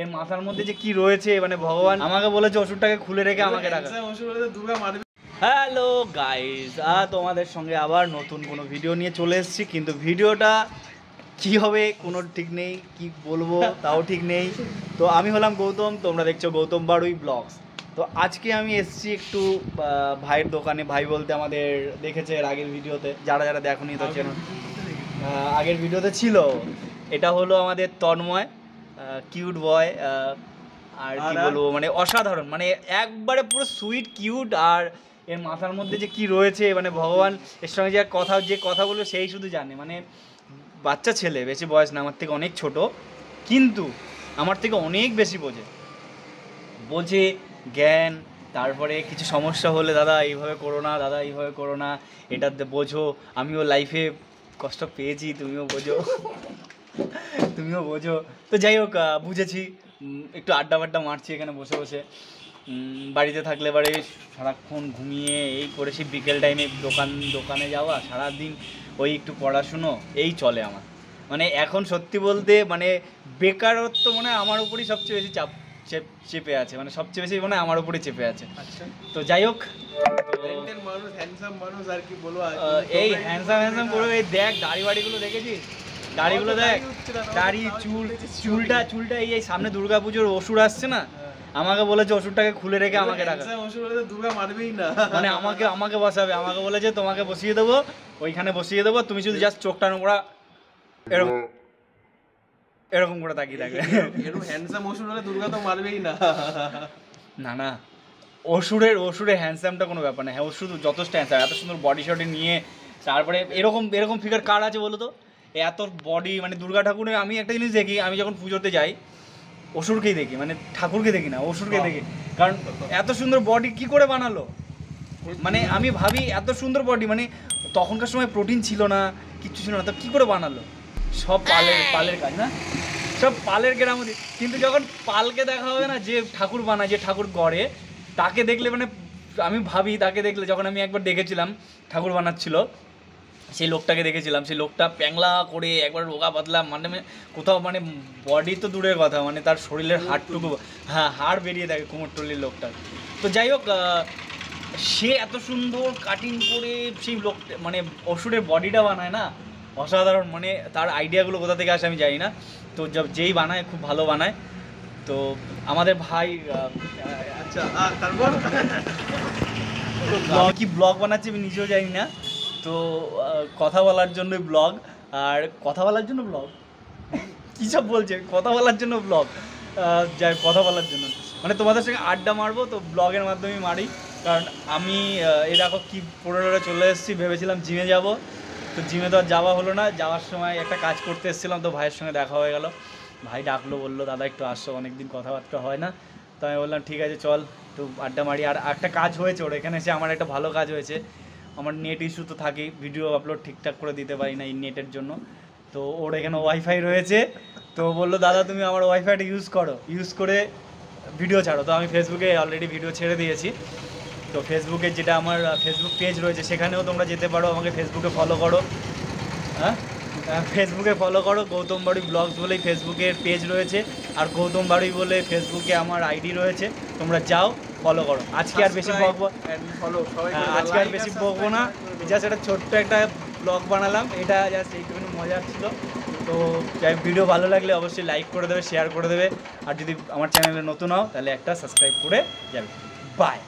এর মাথার মধ্যে যে কি রয়েছে মানে ভগবান আমাকে বলেছে ওষুধটাকে খুলে রেখে আমাকে রাখা। হ্যালো গাইস আর তোমাদের সঙ্গে আবার নতুন কোনো ভিডিও নিয়ে চলে এসেছি কিন্তু ভিডিওটা কি হবে কোনো ঠিক নেই কি বলব তাও ঠিক নেই। তো আমি হলাম গৌতম তোমরা দেখছ গৌতম বাড়ুই ব্লগস তো আজকে আমি এসেছি একটু ভাইয়ের দোকানে ভাই বলতে আমাদের দেখেছে এর আগের ভিডিওতে যারা যারা দেখোনি তো চেনো। আগের ভিডিওতে ছিল এটা হলো আমাদের তন্ময়। কিউট বয় আর কি? বলব মানে অসাধারণ মানে একবারে পুরো সুইট কিউট আর এর মাথার মধ্যে যে কি রয়েছে মানে ভগবান এর সঙ্গে যে কথা যে কথা বলবে সেই শুধু জানে মানে বাচ্চা ছেলে বেশি বয়স না আমার থেকে অনেক ছোট কিন্তু আমার থেকে অনেক বেশি বোঝে বোঝে জ্ঞান তারপরে কিছু সমস্যা হলে দাদা এইভাবে করো না দাদা এইভাবে করো না এটা বোঝো আমিও লাইফে কষ্ট পেয়েছি তুমিও বোঝো তুমিও বোঝো। তো যাই হোক বুঝেছি। একটু আড্ডা ফাড্ডা মারছি এখানে বসে বসে। বাড়িতে থাকলে এবারে সারাক্ষণ ঘুমিয়ে এই করে সেই বিকেল টাইমে দোকান দোকানে যাওয়া সারাদিন ওই একটু পড়াশুনো এই চলে আমার। মানে এখন সত্যি বলতে মানে বেকারত্ব মানে আমার উপরই সবচেয়ে বেশি চাপ চেপ- চেপে আছে। মানে সবচেয়ে বেশি মানে আমার উপরই চেপে আছে। আচ্ছা। তো যাই হোক হ্যান্ডসাম মানুষ আর কি বলব? আর কি। আহ, এই হ্যান্ডসাম হ্যান্ডসাম করে এই দেখ দাড়ি বাড়িগুলো দেখেছিস? দাড়িগুলো দেখ দাড়ি চুল চুলটা চুলটা এই সামনে দুর্গাপুজোর ওষুধ আসছে না আমাকে বলেছে ওষুধটাকে খুলে রেখে আমাকে রাখা দুর্গা মারবেই না। মানে আমাকে আমাকে বসাবে আমাকে বলেছে তোমাকে বসিয়ে দেবো ওইখানে বসিয়ে দেবো তুমি শুধু জাস্ট চোখটা নোংরা এরকম এরকম করে তাকিয়ে থাকবে। এরকম হ্যান্ডসাম ওষুধ হলে দুর্গা তো মারবেই না। না না অসুরের অসুরের হ্যান্ডসামটা কোনো ব্যাপার না। হ্যাঁ ওষুধ যথেষ্ট হ্যান্ডসাম এত সুন্দর বডি শডি নিয়ে তারপরে এরকম এরকম ফিগার কার আছে বলো তো? এত বডি মানে দুর্গা ঠাকুরের আমি একটা জিনিস দেখি আমি যখন পুজোতে যাই অসুরকেই দেখি মানে ঠাকুরকে দেখি না অসুরকে দেখি। কারণ এত সুন্দর বডি কি করে বানালো? মানে আমি ভাবি এত সুন্দর বডি মানে তখনকার সময় প্রোটিন ছিল না কিচ্ছু ছিল না তো কী করে বানালো? সব পালের পালের কাজ না? সব পালের কেরামতি। কিন্তু যখন পালকে দেখা হবে না যে ঠাকুর বানায় যে ঠাকুর গড়ে তাকে দেখলে মানে আমি ভাবি তাকে দেখলে যখন আমি একবার দেখেছিলাম ঠাকুর বানাচ্ছিল সেই লোকটাকে দেখেছিলাম সেই লোকটা প্যাংলা করে একবার রোগা পাতলা মানে কোথাও মানে বডি তো দূরের কথা মানে তার শরীরের হাড়টুকু হ্যাঁ হাড় বেরিয়ে থাকে কুমোরটলির লোকটার। তো যাই হোক সে এত সুন্দর কাটিং করে সেই লোক মানে অসুরের বডিটা বানায় না অসাধারণ মানে তার আইডিয়াগুলো কোথা থেকে আসে আমি জানি না। তো যা- যেই বানায় খুব ভালো বানায়। তো আমাদের ভাই আচ্ছা তারপর? কি ব্লগ বানাচ্ছে আমি নিজেও জানি না। তো কথা বলার জন্যই ব্লগ আর কথা বলার জন্য ব্লগ কী সব বলছে? কথা বলার জন্য ব্লগ যাই কথা বলার জন্য। মানে তোমাদের সঙ্গে আড্ডা মারবো, তো ব্লগের মাধ্যমে মারি। কারণ আমি এই দেখো কি পুরোটা চলে এসেছি, ভেবেছিলাম জিমে যাব। তো জিমে তো আর যাওয়া হলো না। যাওয়ার সময় একটা কাজ করতে এসেছিলাম, তো ভাইয়ের সঙ্গে দেখা হয়ে গেল। ভাই ডাকলো, বলল, দাদা, একটু আসছো অনেকদিন কথাবার্তা হয় না। তো আমি বললাম, ঠিক আছে, চল, একটু আড্ডা মারি। আর একটা কাজ হয়েছে ওর, এখানে এসে আমার একটা ভালো কাজ হয়েছে। আমার নেট ইস্যু তো থাকেই ভিডিও আপলোড ঠিকঠাক করে দিতে পারি না এই নেটের জন্য। তো ওর এখানে ওয়াইফাই রয়েছে। তো বলল, দাদা, তুমি আমার ওয়াইফাইটা ইউজ করো ইউজ করে ভিডিও ছাড়ো। তো আমি ফেসবুকে অলরেডি ভিডিও ছেড়ে দিয়েছি। তো ফেসবুকে যেটা আমার ফেসবুক পেজ রয়েছে, সেখানেও তোমরা যেতে পারো, আমাকে ফেসবুকে ফলো করো। হ্যাঁ? ফেসবুকে ফলো করো, গৌতম বাড়ি ব্লগস বলেই ফেসবুকের পেজ রয়েছে। আর গৌতম বাড়ি বলে ফেসবুকে আমার আইডি রয়েছে। তোমরা যাও ফলো করো। আজকে আর বেশি বকবো ফলো হ্যাঁ, আজকে আর বেশি বকবো না। জাস্ট একটা ছোট্ট একটা ব্লগ বানালাম। এটা জাস্ট এইটুকুনি মজার ছিল। তো যাই ভিডিও ভালো লাগলে অবশ্যই লাইক করে দেবে শেয়ার করে দেবে। আর যদি আমার চ্যানেলে নতুন হও তাহলে একটা সাবস্ক্রাইব করে যাবে। বাই